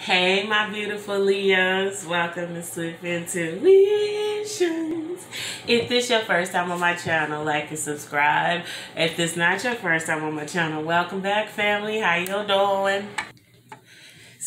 Hey, my beautiful Leos. Welcome to Swift Intuitions. If this is your first time on my channel, like and subscribe. If this not your first time on my channel, welcome back, family. How you doing?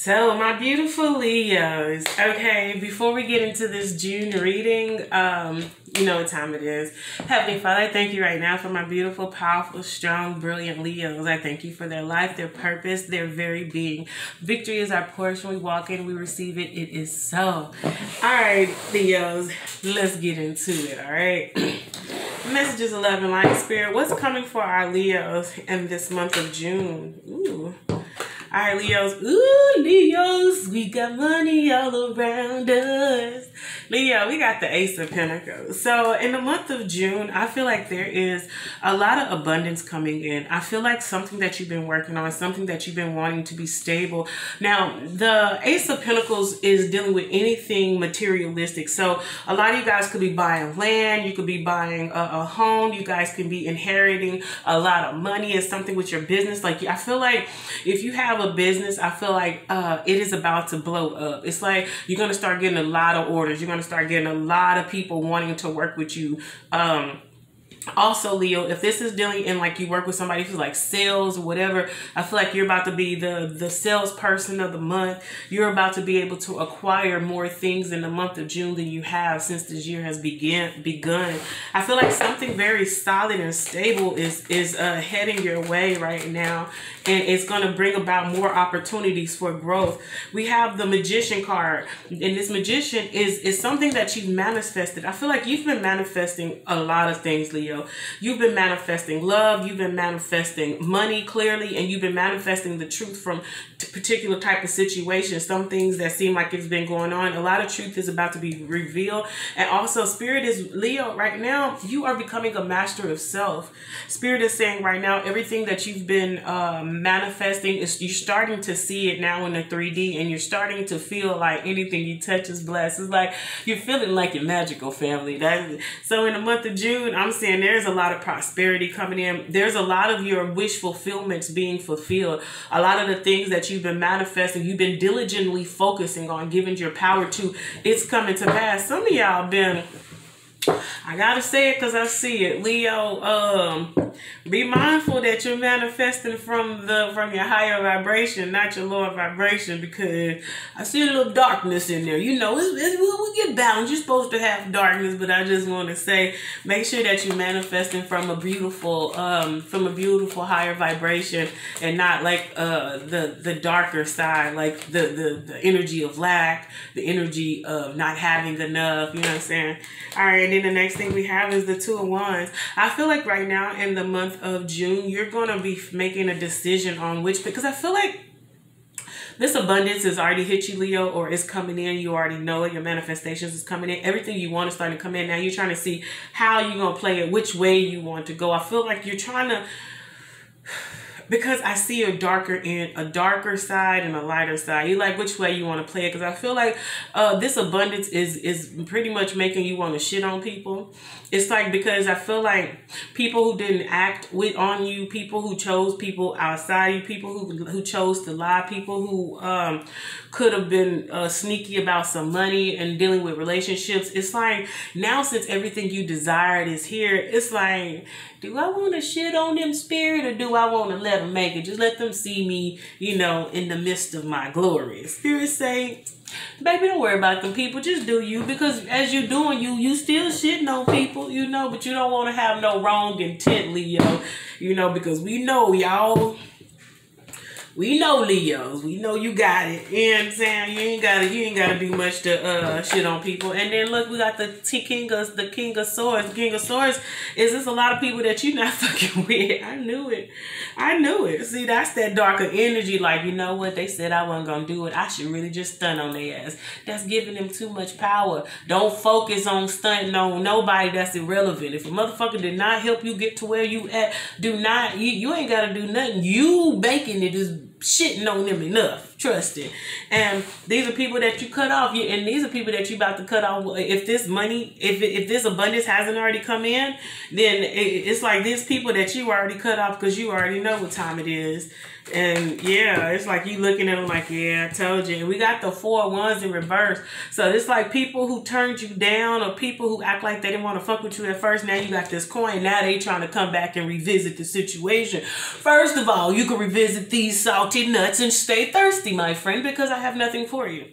So, my beautiful Leos. Okay, before we get into this June reading, um, you know what time it is. Heavenly Father, I thank you right now for my beautiful, powerful, strong, brilliant Leos. I thank you for their life, their purpose, their very being. Victory is our portion. We walk in, we receive it. It is so. All right, Leos, let's get into it. All right. Messages 11, Light Spirit. What's coming for our Leos in this month of June? Ooh. All right, Leos. Ooh, Leos, we got money all around us. Leo, we got the Ace of Pentacles. So in the month of June, I feel like there is a lot of abundance coming in. I feel like something that you've been working on, something that you've been wanting to be stable. Now, the Ace of Pentacles is dealing with anything materialistic. So a lot of you guys could be buying land, you could be buying a, a home, you guys can be inheriting a lot of money. It's something with your business. Like I feel like if you have a business, I feel like uh, it is about to blow up. It's like you're gonna start getting a lot of orders. You're start getting a lot of people wanting to work with you. Um, also leo if this is dealing in like you work with somebody who's like sales or whatever i feel like you're about to be the the salesperson of the month. You're about to be able to acquire more things in the month of june than you have since this year has began begun. I feel like something very solid and stable is is uh, heading your way right now and it's going to bring about more opportunities for growth. We have the magician card and this magician is is something that you've manifested. I feel like you've been manifesting a lot of things leo video, you've been manifesting love, you've been manifesting money clearly, and you've been manifesting the truth from particular type of situations. Some things that seem like it's been going on. A lot of truth is about to be revealed. And also, Spirit is Leo right now, you are becoming a master of self. Spirit is saying right now, everything that you've been uh, manifesting is you're starting to see it now in the 3D, and you're starting to feel like anything you touch is blessed. It's like you're feeling like you're magical, family. That so in the month of June, I'm saying there's a lot of prosperity coming in. There's a lot of your wish fulfillments being fulfilled. A lot of the things that you've been manifesting, you've been diligently focusing on, giving your power to, it's coming to pass. Some of y'all been I gotta say it because I see it. Leo, um, be mindful that you're manifesting from the from your higher vibration, not your lower vibration, because I see a little darkness in there. You know, it's, it's, we get balanced. You're supposed to have darkness, but I just want to say, make sure that you're manifesting from a beautiful, um, from a beautiful higher vibration, and not like uh the the darker side, like the the the energy of lack, the energy of not having enough. You know what I'm saying? All right then the next thing we have is the two of wands. I feel like right now in the month of June, you're going to be making a decision on which, because I feel like this abundance has already hit you, Leo, or is coming in. You already know it. Your manifestations is coming in. Everything you want is starting to come in. Now you're trying to see how you're going to play it, which way you want to go. I feel like you're trying to because I see a darker in a darker side and a lighter side. You like which way you want to play it because I feel like uh, this abundance is is pretty much making you want to shit on people. It's like because I feel like people who didn't act with on you, people who chose people outside you, people who who chose to lie, people who um, could have been uh, sneaky about some money and dealing with relationships. It's like now since everything you desired is here, it's like do I want to shit on them spirit or do I want to let them make it? Just let them see me, you know, in the midst of my glory. Spirit say, baby, don't worry about them people. Just do you because as you're doing you, you still shitting on people, you know, but you don't want to have no wrong intent, Leo, you know, because we know y'all we know Leos. We know you got it. You know what I'm saying? You ain't gotta you ain't gotta do much to uh shit on people. And then look, we got the T King of the King of Swords. King of Swords is this a lot of people that you not fucking with. I knew it. I knew it. See, that's that darker energy, like, you know what? They said I wasn't gonna do it. I should really just stun on their ass. That's giving them too much power. Don't focus on stunting on nobody that's irrelevant. If a motherfucker did not help you get to where you at, do not you, you ain't gotta do nothing. You making it is shitting on them enough. Trusted. And these are people that you cut off. And these are people that you about to cut off. If this money, if if this abundance hasn't already come in, then it's like these people that you already cut off because you already know what time it is. And yeah, it's like you looking at them like, yeah, I told you. And we got the four wands in reverse. So it's like people who turned you down or people who act like they didn't want to fuck with you at first. Now you got this coin. Now they trying to come back and revisit the situation. First of all, you can revisit these salty nuts and stay thirsty, my friend, because I have nothing for you.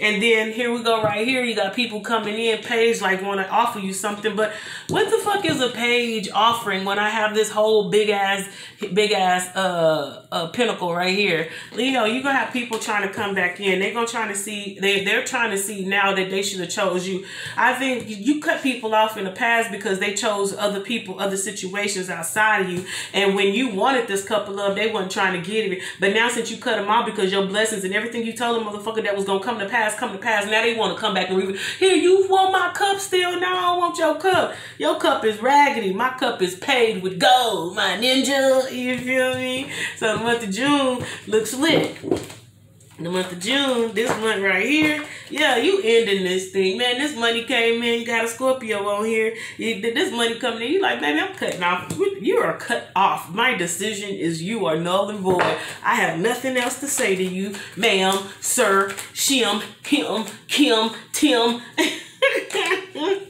And then here we go right here. You got people coming in, page like want to offer you something. But what the fuck is a page offering when I have this whole big ass, big ass uh, uh pentacle right here? Leo, you're gonna have people trying to come back in. They're gonna try to see they they're trying to see now that they should have chose you. I think you cut people off in the past because they chose other people, other situations outside of you. And when you wanted this couple of, they weren't trying to get it. But now since you cut them off because your blessings and everything you told them, motherfucker, that was gonna come to pass past come to pass. Now they want to come back and re- here you want my cup still. Now I don't want your cup. Your cup is raggedy. My cup is paid with gold. My ninja. You feel me? So the month of June looks lit the month of June, this month right here, yeah, you ending this thing, man. This money came in, you got a Scorpio on here. You, this money coming in, you like, baby, I'm cutting off. You are cut off. My decision is you are null and void. I have nothing else to say to you, ma'am, sir, shim, him, Kim, Tim.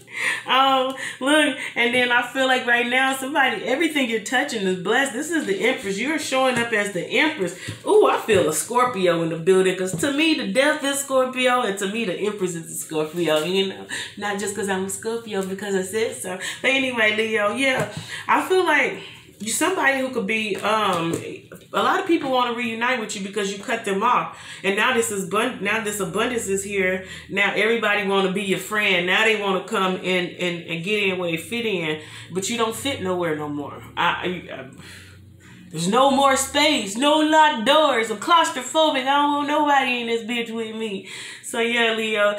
um, look, and then I feel like right now, somebody, everything you're touching is blessed. This is the Empress. You're showing up as the Empress. Ooh, I feel a Scorpio in the building because to me, the death is Scorpio, and to me, the Empress is a Scorpio. You know, not just because I'm a Scorpio, because I said so. But anyway, Leo, yeah, I feel like you somebody who could be um a lot of people want to reunite with you because you cut them off and now this is bun- now this abundance is here now everybody want to be your friend now they want to come in and, and get in where they fit in but you don't fit nowhere no more I, I, I there's no more space, no locked doors. I'm claustrophobic. I don't want nobody in this bitch with me. So yeah, Leo,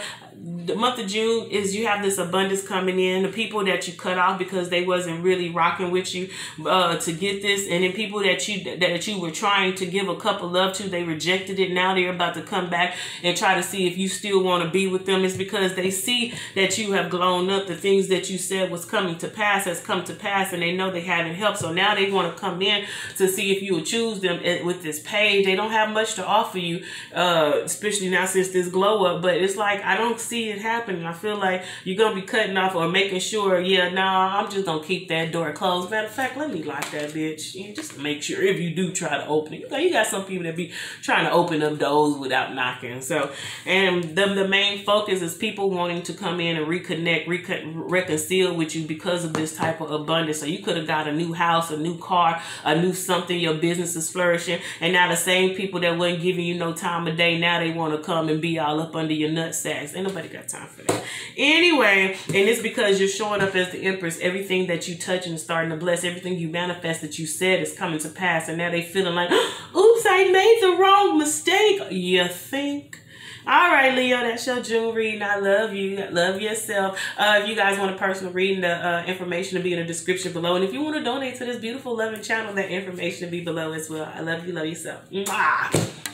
the month of June is you have this abundance coming in. The people that you cut off because they wasn't really rocking with you uh, to get this, and then people that you that you were trying to give a cup of love to, they rejected it. Now they're about to come back and try to see if you still want to be with them. It's because they see that you have grown up. The things that you said was coming to pass has come to pass, and they know they haven't helped. So now they want to come in to see if you will choose them with this page. They don't have much to offer you, uh, especially now since this glow up. But it's like I don't see it happening. I feel like you're gonna be cutting off or making sure, yeah, nah, I'm just gonna keep that door closed. Matter of fact, let me lock that bitch. And just make sure if you do try to open it. You, know, you got some people that be trying to open up doors without knocking. So, and the, the main focus is people wanting to come in and reconnect, recon- reconcile with you because of this type of abundance. So you could have got a new house, a new car, a new something. Your business is flourishing, and now the same people that wasn't giving you no time of day now they want to come and be all up under your nut sacks. Ain't nobody got time for that. Anyway, and it's because you're showing up as the Empress. Everything that you touch and starting to bless, everything you manifest that you said is coming to pass. And now they feeling like, oops, I made the wrong mistake. You think? All right, Leo, that's your June reading. I love you. Love yourself. Uh, if you guys want a personal reading, the uh, information will be in the description below. And if you want to donate to this beautiful, loving channel, that information will be below as well. I love you. Love yourself. Mwah.